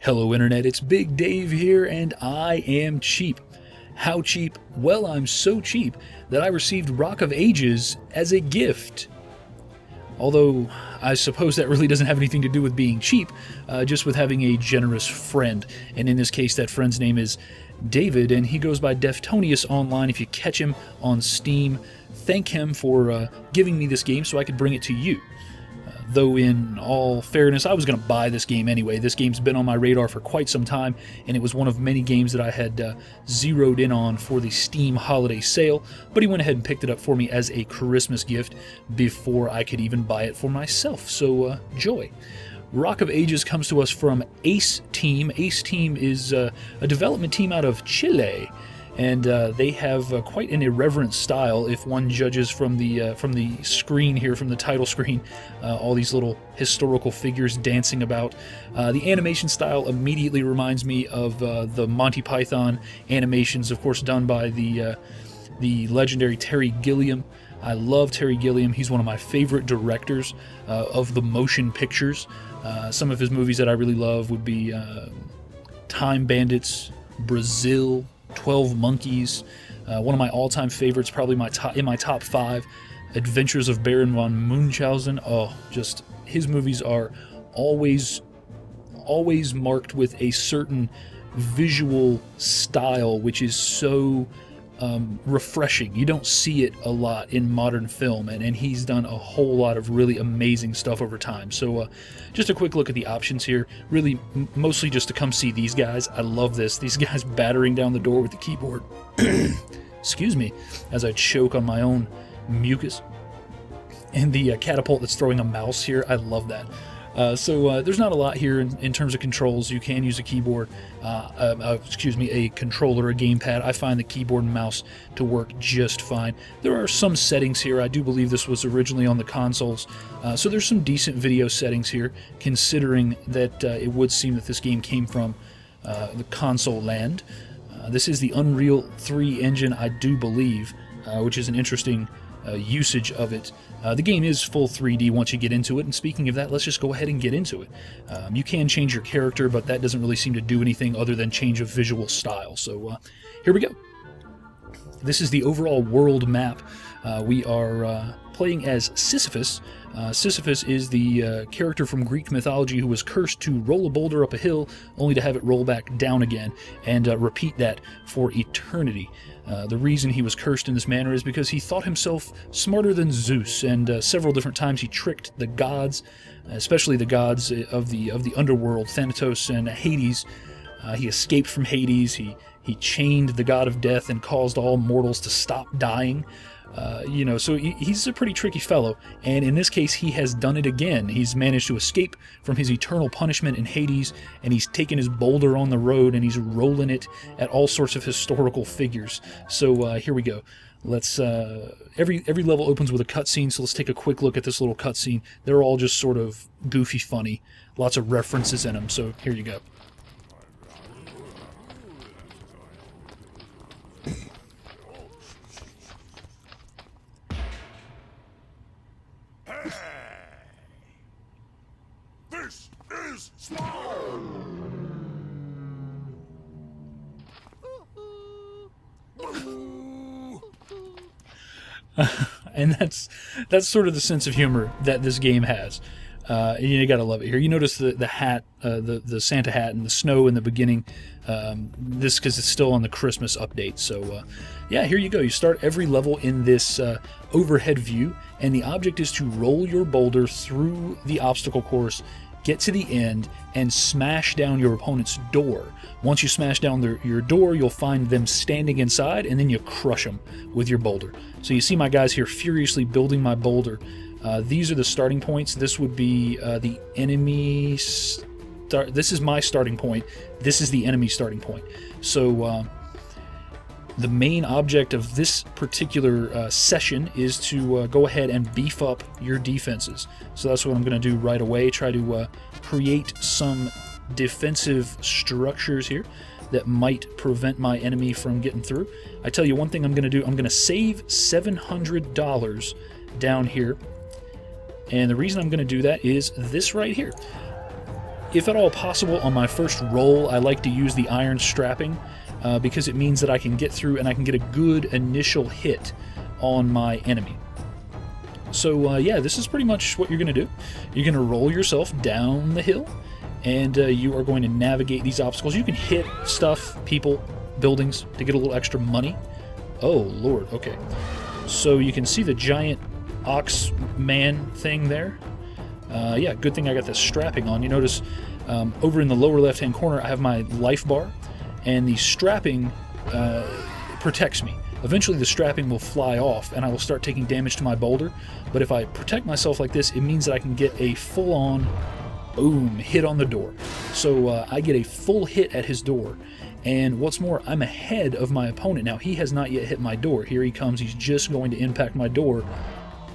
Hello, Internet, it's Big Dave here, and I am cheap. How cheap? Well, I'm so cheap that I received Rock of Ages as a gift. Although, I suppose that really doesn't have anything to do with being cheap, uh, just with having a generous friend. And in this case, that friend's name is David, and he goes by Deftonius online if you catch him on Steam. Thank him for uh, giving me this game so I could bring it to you. Though, in all fairness, I was going to buy this game anyway. This game's been on my radar for quite some time, and it was one of many games that I had uh, zeroed in on for the Steam holiday sale. But he went ahead and picked it up for me as a Christmas gift before I could even buy it for myself. So, uh, joy. Rock of Ages comes to us from Ace Team. Ace Team is uh, a development team out of Chile, and uh, they have uh, quite an irreverent style. If one judges from the uh, from the screen here, from the title screen, uh, all these little historical figures dancing about. Uh, the animation style immediately reminds me of the Monty Python animations, of course, done by the the legendary Terry Gilliam. I love Terry Gilliam. He's one of my favorite directors of the motion pictures. Uh, some of his movies that I really love would be uh, Time Bandits, Brazil, Twelve Monkeys. Uh, one of my all-time favorites, probably my top in my top five, Adventures of Baron von Munchausen. Oh, just his movies are always, always marked with a certain visual style, which is so um, refreshing. You don't see it a lot in modern film, and, and he's done a whole lot of really amazing stuff over time. So, uh, just a quick look at the options here. Really, m- mostly just to come see these guys. I love this. These guys battering down the door with the keyboard. Excuse me, as I choke on my own mucus. And the uh, catapult that's throwing a mouse here. I love that. Uh, so uh, there's not a lot here in, in, terms of controls. You can use a keyboard, uh, um, uh, excuse me, a controller, a gamepad. I find the keyboard and mouse to work just fine. There are some settings here. I do believe this was originally on the consoles, uh, so there's some decent video settings here, considering that it would seem that this game came from the console land. this is the Unreal 3 engine, I do believe, which is an interesting usage of it. Uh, the game is full 3D once you get into it, and speaking of that, let's just go ahead and get into it. Um, you can change your character, but that doesn't really seem to do anything other than change a visual style. So uh, here we go. This is the overall world map. Uh, we are uh, playing as Sisyphus. Uh, Sisyphus is the uh, character from Greek mythology who was cursed to roll a boulder up a hill only to have it roll back down again and repeat that for eternity. Uh, the reason he was cursed in this manner is because he thought himself smarter than Zeus, and uh, several different times he tricked the gods, especially the gods of the of the underworld, Thanatos and Hades. Uh, he escaped from Hades. He he chained the god of death and caused all mortals to stop dying. Uh, you know, so he, he's a pretty tricky fellow, and in this case, he has done it again. He's managed to escape from his eternal punishment in Hades, and he's taken his boulder on the road and he's rolling it at all sorts of historical figures. So uh, here we go. Let's uh, every every level opens with a cutscene, so let's take a quick look at this little cutscene. They're all just sort of goofy, funny, lots of references in them. So here you go. That's sort of the sense of humor that this game has. Uh, you gotta love it here. You notice the the hat, uh, the the Santa hat, and the snow in the beginning. Um, this because it's still on the Christmas update. So uh, yeah, here you go. You start every level in this uh, overhead view, and the object is to roll your boulder through the obstacle course get to the end, and smash down your opponent's door. Once you smash down their, your door, you'll find them standing inside, and then you crush them with your boulder. So you see my guys here furiously building my boulder. Uh, these are the starting points. This would be uh, the enemy. Start. This is my starting point. This is the enemy starting point. So. Uh, the main object of this particular uh, session is to uh, go ahead and beef up your defenses. So that's what I'm going to do right away. Try to uh, create some defensive structures here that might prevent my enemy from getting through. I tell you one thing I'm going to do. I'm going to save $700 down here. And the reason I'm going to do that is this right here. if at all possible, on my first roll, I like to use the iron strapping uh, because it means that I can get through and I can get a good initial hit on my enemy. So uh, yeah, this is pretty much what you're going to do. You're going to roll yourself down the hill, and uh, you are going to navigate these obstacles. You can hit stuff, people, buildings to get a little extra money. Oh lord, okay. So you can see the giant ox man thing there. Uh, yeah, good thing I got this strapping on. You notice um, over in the lower left-hand corner, I have my life bar, and the strapping uh, protects me. Eventually the strapping will fly off and I will start taking damage to my boulder, but if I protect myself like this, it means that I can get a full-on boom hit on the door. So uh, I get a full hit at his door, and what's more, I'm ahead of my opponent. Now, he has not yet hit my door. Here he comes. He's just going to impact my door.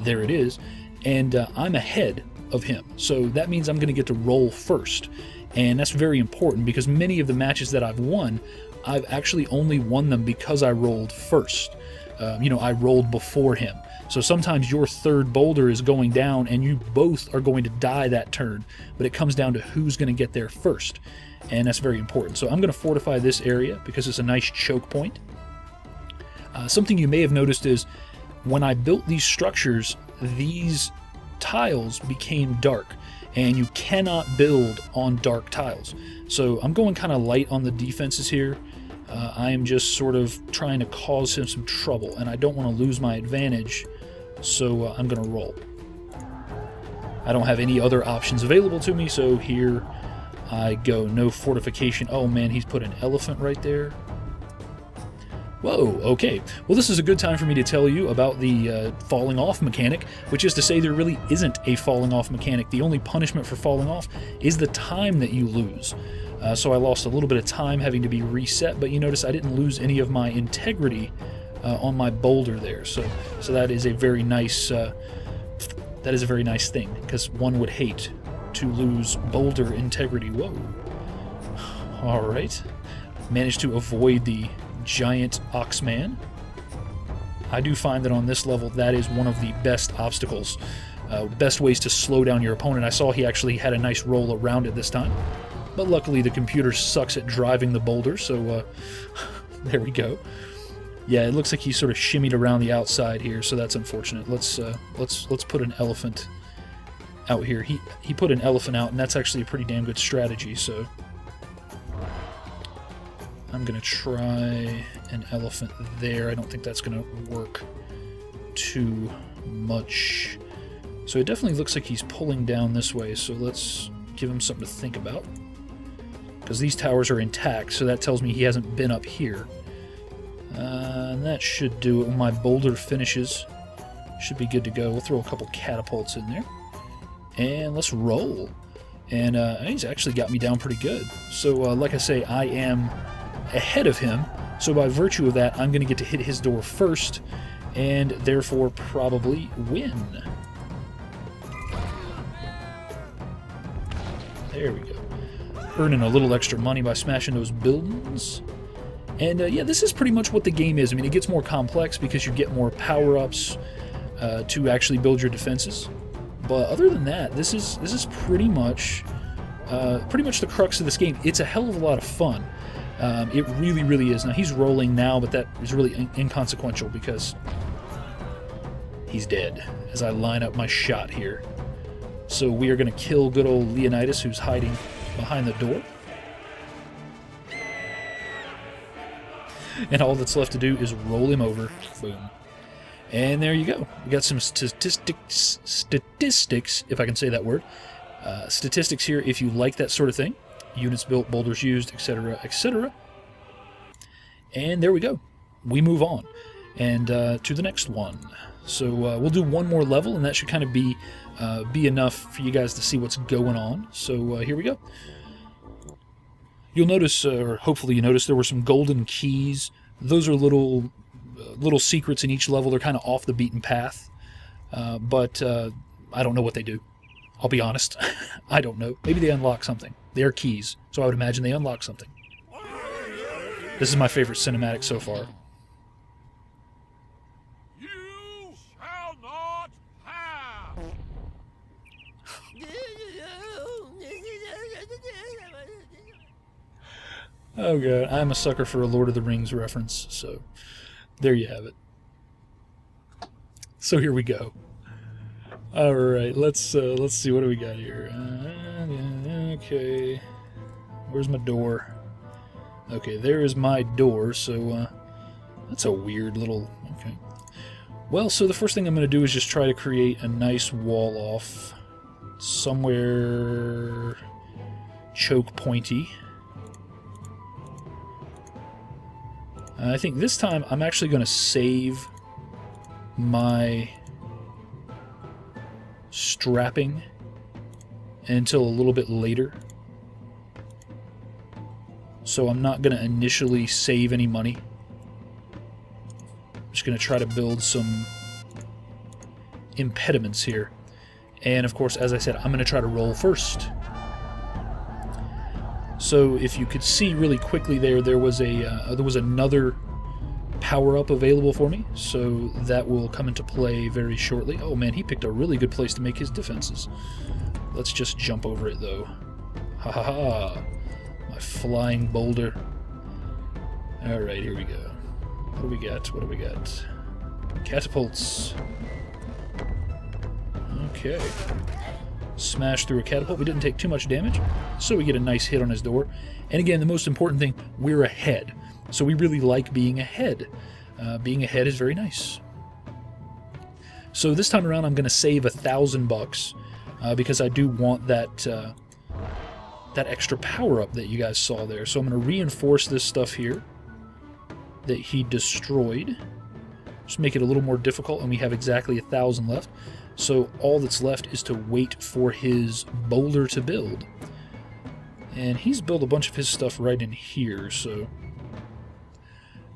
There it is. And uh, I'm ahead of him. So that means I'm going to get to roll first. And that's very important because many of the matches that I've won, I've actually only won them because I rolled first. Um, you know, I rolled before him. So sometimes your third boulder is going down and you both are going to die that turn, but it comes down to who's going to get there first. And that's very important. So I'm going to fortify this area because it's a nice choke point. Uh, something you may have noticed is when I built these structures, these tiles became dark and you cannot build on dark tiles. So I'm going kind of light on the defenses here. Uh, I am just sort of trying to cause him some trouble, and I don't want to lose my advantage, so uh, I'm going to roll. I don't have any other options available to me, so here I go. No fortification. Oh man, he's put an elephant right there. Whoa, okay. Well, this is a good time for me to tell you about the uh, falling off mechanic, which is to say there really isn't a falling off mechanic. The only punishment for falling off is the time that you lose. Uh, so I lost a little bit of time having to be reset, but you notice I didn't lose any of my integrity uh, on my boulder there. So, so that is a very nice, uh, that is a very nice thing, because one would hate to lose boulder integrity. Whoa. All right. Managed to avoid the giant Oxman. I do find that on this level, that is one of the best obstacles, uh, best ways to slow down your opponent. I saw he actually had a nice roll around it this time, but luckily the computer sucks at driving the boulder, so uh, there we go. Yeah, it looks like he sort of shimmied around the outside here, so that's unfortunate. Let's uh, let's let's put an elephant out here. He he put an elephant out, and that's actually a pretty damn good strategy. So I'm going to try an elephant there. I don't think that's going to work too much. So it definitely looks like he's pulling down this way, so let's give him something to think about. Because these towers are intact, so that tells me he hasn't been up here. Uh, and that should do it when my boulder finishes. Should be good to go. We'll throw a couple catapults in there. And let's roll. And uh, he's actually got me down pretty good. So, uh, like I say, I am ahead of him. So by virtue of that, I'm going to get to hit his door first, and therefore probably win. There we go. Earning a little extra money by smashing those buildings. And uh, yeah, this is pretty much what the game is. I mean, it gets more complex because you get more power-ups uh, to actually build your defenses. But other than that, this is this is pretty much uh, pretty much the crux of this game. It's a hell of a lot of fun. Um, it really, really is. Now, he's rolling now, but that is really in inconsequential because he's dead as I line up my shot here. So we are going to kill good old Leonidas, who's hiding behind the door. And all that's left to do is roll him over. Boom. And there you go. We got some statistics, statistics, if I can say that word. Uh, statistics here if you like that sort of thing units built, boulders used, etc., etc. And there we go. We move on and uh, to the next one. So uh, we'll do one more level, and that should kind of be uh, be enough for you guys to see what's going on. So uh, here we go. You'll notice, uh, or hopefully you notice, there were some golden keys. Those are little uh, little secrets in each level. They're kind of off the beaten path, but I don't know what they do. I'll be honest. I don't know. Maybe they unlock something. They are keys, so I would imagine they unlock something. This is my favorite cinematic so far. You shall not have. Oh god, I'm a sucker for a Lord of the Rings reference, so there you have it. So here we go. All right, let's uh, let's see what do we got here. Uh, okay, where's my door? Okay, there is my door. So uh, that's a weird little. Okay. Well, so the first thing I'm going to do is just try to create a nice wall off somewhere choke pointy. I think this time I'm actually going to save my strapping until a little bit later. So I'm not going to initially save any money. I'm just going to try to build some impediments here. And of course, as I said, I'm going to try to roll first. So if you could see really quickly there, there was a uh, there was another power up available for me, so that will come into play very shortly. Oh man, he picked a really good place to make his defenses. Let's just jump over it though. Ha ha ha! My flying boulder. All right, here we go. What do we got? What do we got? Catapults. Okay smash through a catapult. We didn't take too much damage, so we get a nice hit on his door. And again, the most important thing, we're ahead. So we really like being ahead. Uh, being ahead is very nice. So this time around, I'm going to save a thousand bucks uh, because I do want that uh, that extra power up that you guys saw there. So I'm going to reinforce this stuff here that he destroyed. Just make it a little more difficult, and we have exactly a thousand left. So all that's left is to wait for his boulder to build. And he's built a bunch of his stuff right in here, so...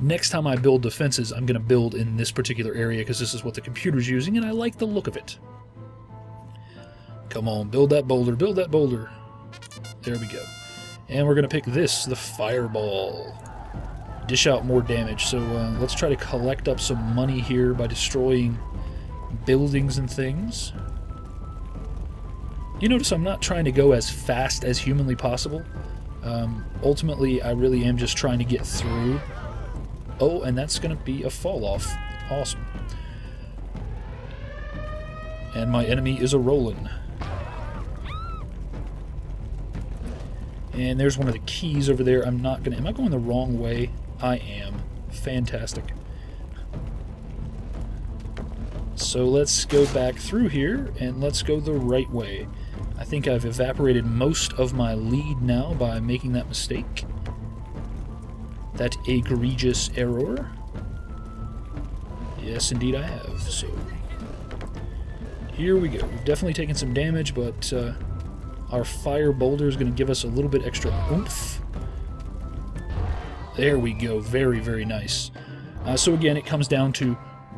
Next time I build defenses, I'm going to build in this particular area because this is what the computer's using, and I like the look of it. Come on, build that boulder, build that boulder. There we go. And we're going to pick this, the fireball. Dish out more damage, so uh, let's try to collect up some money here by destroying buildings and things. You notice I'm not trying to go as fast as humanly possible. Um, ultimately, I really am just trying to get through. Oh, and that's going to be a fall off. Awesome. And my enemy is a Roland. And there's one of the keys over there. I'm not going to... Am I going the wrong way? I am. Fantastic. So let's go back through here and let's go the right way. I think I've evaporated most of my lead now by making that mistake. That egregious error. Yes, indeed I have. So here we go. We've definitely taken some damage, but uh, our fire boulder is going to give us a little bit extra oomph. There we go. Very, very nice. Uh, so again, it comes down to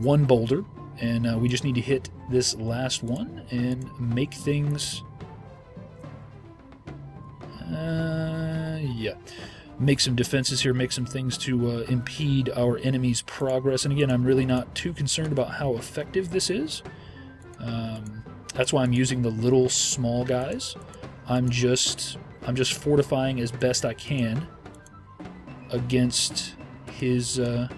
one boulder and uh, we just need to hit this last one and make things... Uh, yeah. Make some defenses here, make some things to uh, impede our enemy's progress. And again, I'm really not too concerned about how effective this is. Um, that's why I'm using the little small guys. I'm just I'm just fortifying as best I can against his. Uh,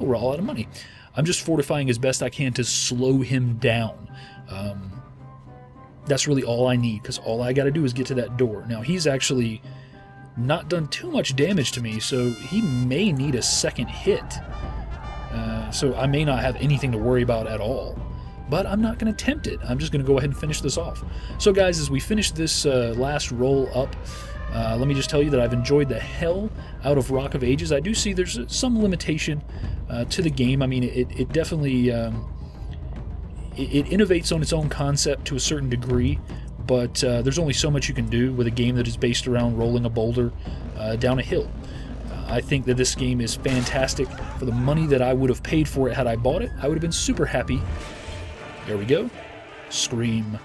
oh, we're all out of money. I'm just fortifying as best I can to slow him down. Um, that's really all I need, because all I got to do is get to that door. Now, he's actually not done too much damage to me, so he may need a second hit. Uh, so I may not have anything to worry about at all. But I'm not going to tempt it. I'm just going to go ahead and finish this off. So guys, as we finish this uh, last roll up, uh, let me just tell you that I've enjoyed the hell out of Rock of Ages. I do see there's some limitation uh, to the game. I mean, it, it definitely um, it, it, innovates on its own concept to a certain degree, but uh, there's only so much you can do with a game that is based around rolling a boulder uh, down a hill. I think that this game is fantastic for the money that I would have paid for it had I bought it. I would have been super happy. There we go. Scream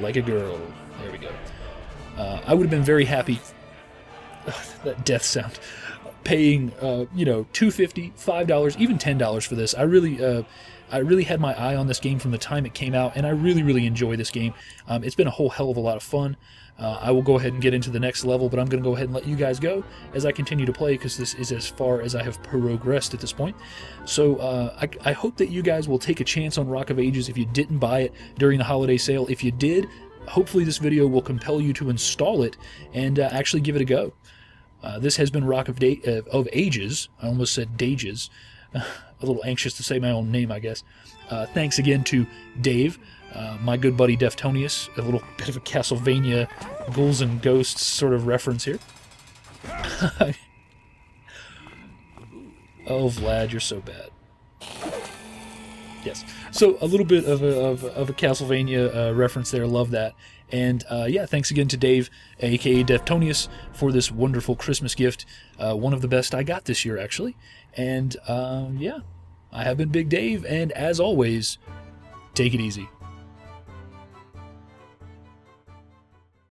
like a girl. There we go. Uh, I would have been very happy. That death sound. paying uh, you know two fifty, five dollars, even ten dollars for this. I really. Uh, I really had my eye on this game from the time it came out, and I really, really enjoy this game. Um, it's been a whole hell of a lot of fun. Uh, I will go ahead and get into the next level, but I'm going to go ahead and let you guys go as I continue to play because this is as far as I have progressed at this point. So uh, I, I hope that you guys will take a chance on Rock of Ages if you didn't buy it during the holiday sale. If you did, hopefully this video will compel you to install it and uh, actually give it a go. Uh, this has been Rock of, da- uh, of Ages. I almost said Dages. a little anxious to say my own name, I guess. Uh, thanks again to Dave, uh, my good buddy Deftonius. A little bit of a Castlevania ghouls and ghosts sort of reference here. oh, Vlad, you're so bad. Yes. So a little bit of a, of, of a Castlevania uh, reference there. Love that. And uh, yeah, thanks again to Dave, aka Deftonius, for this wonderful Christmas gift. Uh, one of the best I got this year, actually. And um, yeah, I have been Big Dave, and as always, take it easy.